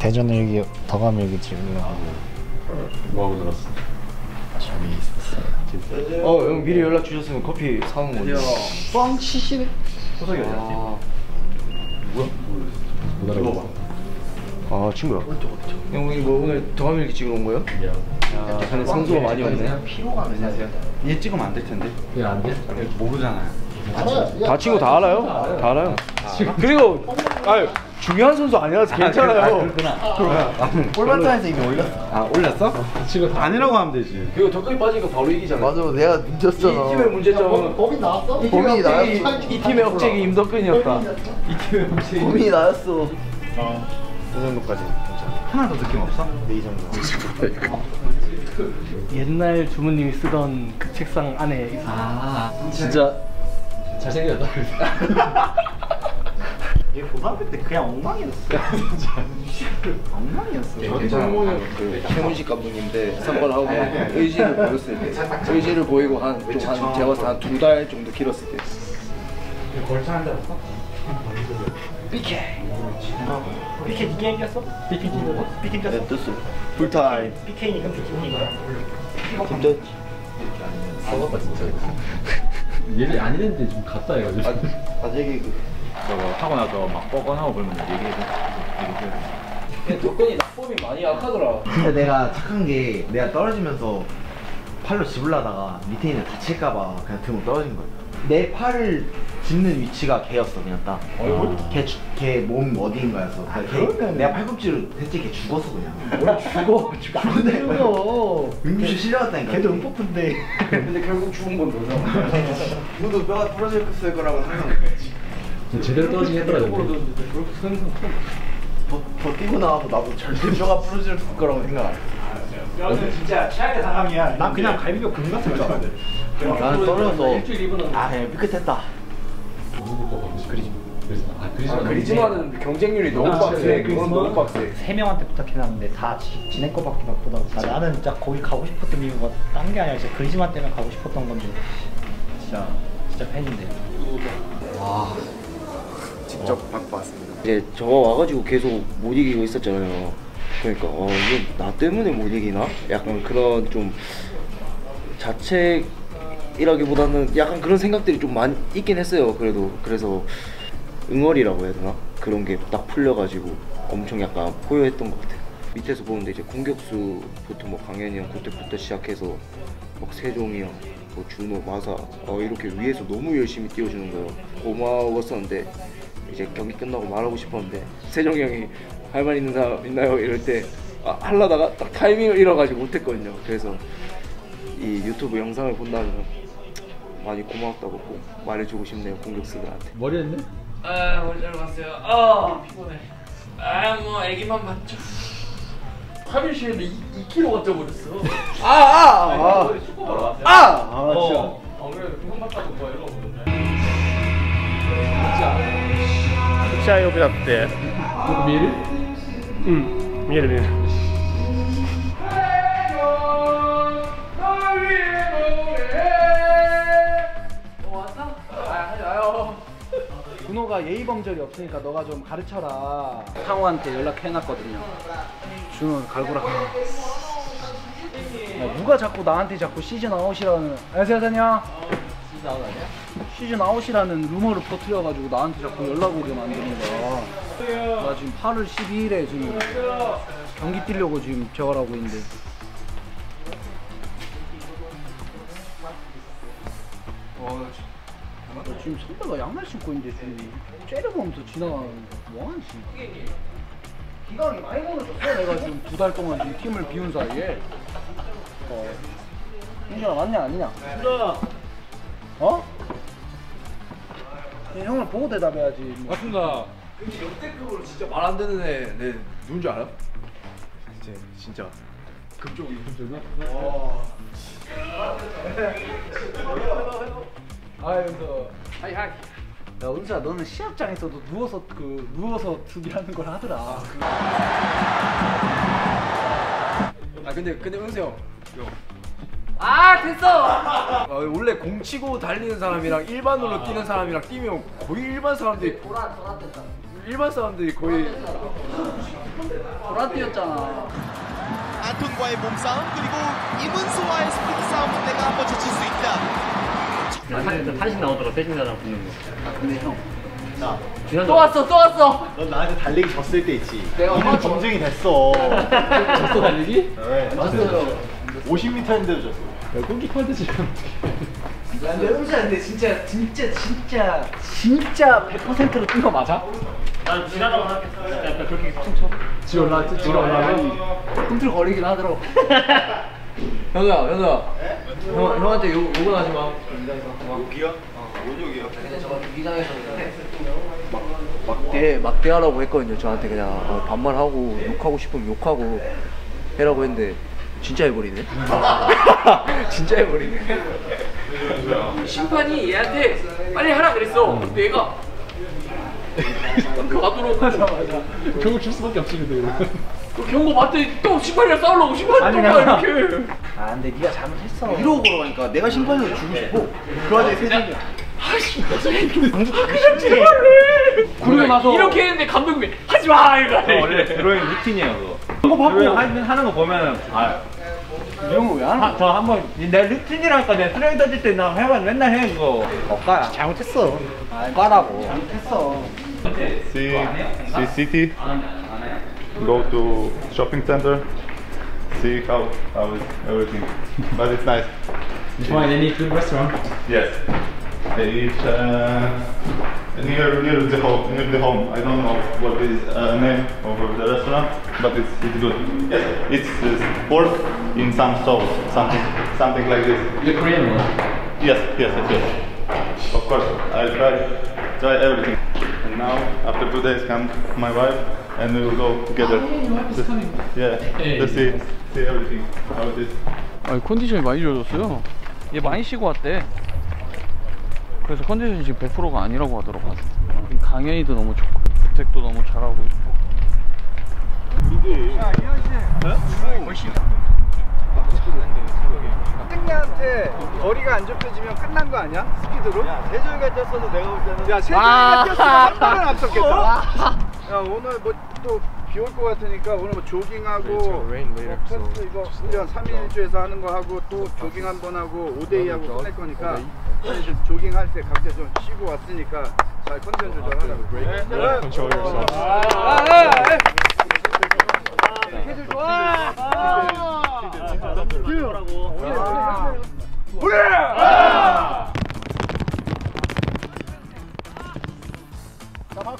대전 일기 더감 일기 찍으려고 뭐하고 들었어? 저기 있었어요. 어, 형 미리 연락 주셨으면 커피 사온 건데. 뻥 치시네. 호석이 어디 갔지? 못 알아봐. 아, 친구야. 형, 이거 뭐 오늘 더감 일기 찍으러 온 거예요? 야, 자네 성수가 많이 없네. 피로가 안녕하세요. 얘 찍으면 안 될 텐데. 왜안 돼? 모르잖아요. 다 친구 다 알아요. 다 알아요. 그리고 아 중요한 선수 아니라서 괜찮아요. 골반타에서 이미 올렸어. 아 올렸어? 친구 다 아니라고 하면 되지. 그리고 덕분에 빠지니까 바로 이기잖아. 맞아, 내가 늦었잖아. 이 팀의 문제점은 범이 나왔어? 이 팀의 억제기, 나왔어. 이 팀의 억제기 임덕근이었다. 범이 나였어. 그 정도까지 괜찮아. 하나 더 느낌 없어? 네, 이 정도. 옛날 주무님이 쓰던 그 책상 안에 있어. 아, 진짜 잘생겼다. 얘 고등학교 때 그냥 엉망이었어. 엉망이었어. 그 최문식 감독님인데 3번 하고 의지를 보였을 때 의지를 보이고 한한 제가 봤을 때한 두 달 정도 길었을 때 걸쳐 한대 없어? BK 니게 이겼어? BK 팀 BK 네, 이겼어? 떴어요 풀타임 BK니까 BK니까. 진짜 먹었다 진짜. 얘기 아니랬는데 좀 갔다 해가지고. 아재기 그 저거 하고 나서 막 뻐근하고 그러면 얘기해줘. 얘기해줘. 덕근이 낙법이 많이 약하더라 근데 내가 착한 게 내가 떨어지면서 팔로 집으려다가 밑에 있는 다칠까봐 그냥 등으로 떨어진 거야. 내 팔을 짚는 위치가 걔였어 그냥 딱. 걔걔몸 어디인가였어. 그러니까 걔, 내가 팔꿈치로 대체 걔 죽었어 그냥. 죽어. 죽어. 안 죽어. 응급실 실려갔다니까. 걔도 음폭푼데. 근데 결국 죽은 건 너잖아 누구도 뼈가 부러졌을 거라고 생각했지. 제대로 떨어지긴 했더라고. 더, 더 뛰고 나와서 나도 절대 뼈가 부러질 거라고 생각 안 해. 난 그냥 갈비뼈 금 같은 줄 알았는데. 나는 입은 아 그냥 삐끗했다. 그리지. 아 그리지. 그리지만은 경쟁률이 너무 빡세 그건 너무 빡세 세 명한테 부탁해놨는데 다 지, 지네 거밖에 못 보다고. 나, 나는 진짜 거기 가고 싶었던 이유가 딴 게 아니라 진짜 그리즈만 때문에 가고 싶었던 건데. 진짜 진짜 팬인데. 직접 받고 왔습니다. 이제 저가 와가지고 계속 못 이기고 있었잖아요. 그러니까 어 이게 나 때문에 못 이기나? 약간 그런 좀 자책이라기보다는 약간 그런 생각들이 좀 많이 있긴 했어요 그래도. 그래서 응어리라고 해야 되나? 그런 게 딱 풀려가지고 엄청 약간 포효했던 것 같아요. 밑에서 보는데 이제 공격수부터 뭐 강현이 형 그때부터 시작해서 막 세종이 형, 뭐 준호, 마사 어, 이렇게 위에서 너무 열심히 뛰어주는 거예요. 고마웠었는데 이제 경기 끝나고 말하고 싶었는데 세종이 형이 할 말 있는 사람 있나요? 이럴 때 아, 하려다가 딱 타이밍을 잃어가지고 못했거든요 그래서 이 유튜브 영상을 본다면 많이 고맙다고 꼭 말해주고 싶네요 공격수들한테 머리 했네? 아 머리 잘 봤어요. 아 피곤해. 아뭐 애기만 봤죠. 3일 쉬는데 2kg가 쪄버렸어. 아아아 보러 왔어요. 아! 아, 진짜. 어, 준호가 예의 범절이 없으니까 너가 좀 가르쳐라. 상호한테 연락해놨거든요. 준호 갈고라. 야, 누가 자꾸 나한테 자꾸 시즌 아웃이라는 안녕하세요 사장 시즌 아웃 아니야? 시즌 아웃이라는 루머를 퍼뜨려가지고 나한테 자꾸 연락 오게 만드는 거야 나 지금 8월 12일에 지금 경기 뛰려고 지금 재활하고 있는데 나 지금 선배가 양말 신고 있는데 지금 째려보면서 지나가는데 뭐하지? 기강이 많이 무너졌어 내가 지금 두 달 동안 지금 팀을 비운 사이에 어. 형준아 맞냐 아니냐? 준아 어? 이 형을 보고 대답해야지 뭐. 맞습니다. 역대급으로 진짜 말 안 되는 애 내 누군 줄 알아? 진짜 진짜. 급종이 아. 그래서 hi hi 야 은수야 너는 시합장에서도 누워서 그 누워서 수비하는 걸 하더라. 아 근데 근데 은수 형 아 됐어 아, 원래 공 치고 달리는 사람이랑 일반으로 뛰는 사람이랑 뛰면 거의 일반 사람들이 돌아 돌아 됐다 일반 사람들이 거의 보라띠였잖아. 안톤과의 몸싸움 그리고 이문수와의 스피드 싸움은 내가 한번 제칠 수 있다. 한식 나오더라 세진자랑 붙는 거. 근데 형. 또 왔어 또 왔어. 넌 나한테 달리기 졌을 때 있지. 내가 이미. 검증이 됐어. 졌어 달리기? 네. 왔어요. 50m인데도 졌어. 야 꽁기판데 지금 야, 근데 음주한데 진짜 진짜 진짜 진짜 100%로 뛴 거 맞아? 난 지나가고 하겠어. 약간 그렇게 퉁쳐. 지 올라 지 올라가면 꿈틀 거리긴 하더라고. 현우야 현우야 형, 형한테 욕, 욕은 하지 마 여기요? 뭔 여기요? 막대 막대하라고 했거든요 저한테 그냥 어, 반말하고 욕하고 싶으면 욕하고 해라고 했는데 진짜 해버리네. 진짜 해버리네. 심판이 얘한테 빨리 하라 그랬어. 근데 얘가 가도록 결국 줄 수밖에 없지 근데. 그 경고 봤더니 또 심판이랑 싸우려고 심판이 또막 이렇게. 아 근데 네가 잘못했어. 이러고 걸어가니까 내가 심판으로 주고 싶고 그 와중에 세진이 그러고 나서 이렇게 했는데 감독님이 하지 마 이거. 원래 드로잉 루틴이에요 그거 드로잉 하는, 하는 거 보면은 아 이런 거 왜 하는 아, 저 한번 내 루틴이라니까 내가 쓰레기 던질 때나 해봐 맨날 해 그거 억가야. 잘못했어. 억가라고. 했어. see, see city, go to shopping center, see how how is everything. but it's nice. You find any good restaurant? Yes, it's uh, near near the home. Near the home. I don't know what is uh, name of the restaurant, but it's it's good. Yes, it's uh, pork in some sauce, something something like this. The Korean one. Yes, yes, yes, yes. Of course, I try try everything. And now, after two days, come my wife, and we will go together. yeah, to see see everything how it is. 아니 컨디션이 많이 좋아졌어요. 얘 많이 쉬고 왔대. 그래서 컨디션이 지금 100%가 아니라고 하더라고. 강현이도 너무 좋고, 부택도 너무 잘하고 있고. 승리한테 거리가 안 좁혀지면 끝난 거 아니야? 스피드로? 야 세종이가 뛰었어도 내가 볼 때는 야, 세종이가 뛰었으면 한 발은 앞섰겠다. 야, 오늘 뭐 또 비 올 것 같으니까 오늘 뭐 조깅하고 뭐 테스트 이거 훈련 3일 1주에서 하는 거 하고 또 조깅 한 번 하고 5대2 하고 끝낼 거니까 빨리 좀 조깅할 때 각자 좀 쉬고 왔으니까 잘 컨디션 조절하라고. 네.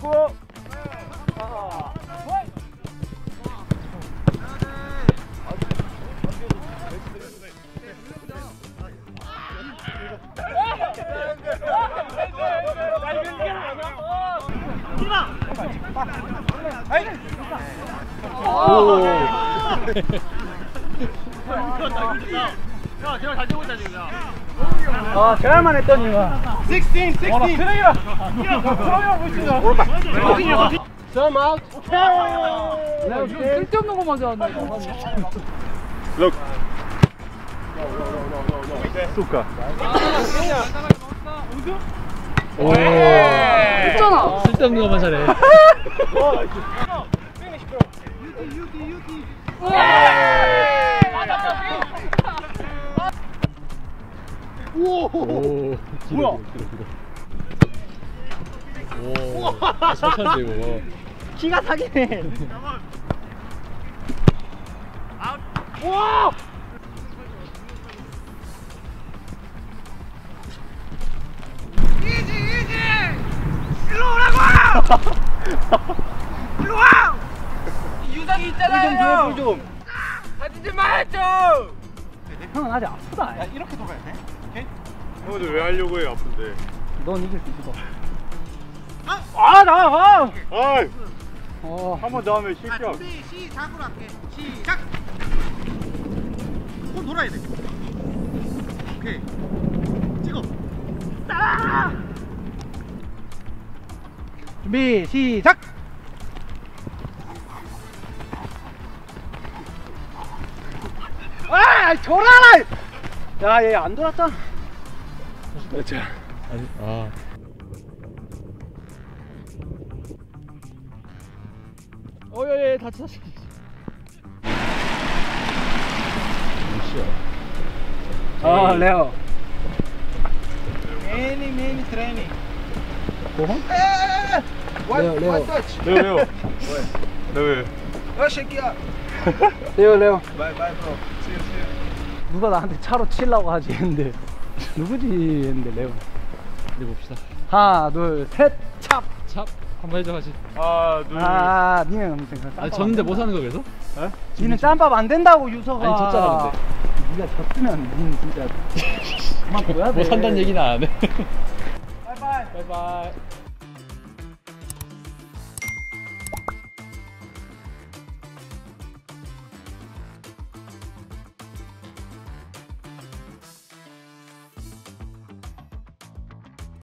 컨 트롤 스케줄 좋아. 자, 바꾸고. 아, 제발만 했더니만. 16, 16. 와, 트레이라. 트레이라 보시죠. 오른발. 점 아웃. 내가 지금 쓸데없는 거 먼저 한다. Look. 했잖아. 쓸데없는 것만 잘해. 오. 뭐야? 오. 천천데 이거. 키가 사기네. 유상이 있잖아요. 물 좀. 하지 좀 마, 좀. 형은 아직 아프다. 야, 이렇게 돌아야 돼? 오케이? 형들 왜 하려고 해요 아픈데? 넌 이길 수 있어. 아, 나, 아! 아, 어. 한번 더 하면 실격. 시작으로 할게. 시작. 손 돌아야 돼. 오케이. 찍어. 준비, 시작! 돌아라! 야, 얘 안 돌았잖아. 아니, 아. 어 예 예 다치 다치 아 레오 Many, many training. 고홍? What, Leo, Leo. what touch? Leo, Leo. Leo. Oh, shake it up. 레오 레오 Bye, bye, bro. See you, see you. 누가 나한테 차로 치려고 하지 했는데 누구지 했는데 레오 우리 봅시다. 하나 둘셋찹 찹 한번 해줘. 아, 둘. 아, 니는 아무튼 아니 짬밥 졌는데 안 뭐. 사는 거 그래서? 니는 짬밥 안 된다고 유서가. 아니, 졌잖아, 근데. 니가 졌으면 니는 진짜 그만 둬야 돼. 뭐 산다는 얘기는 안 해. 바이바이. 바이바이.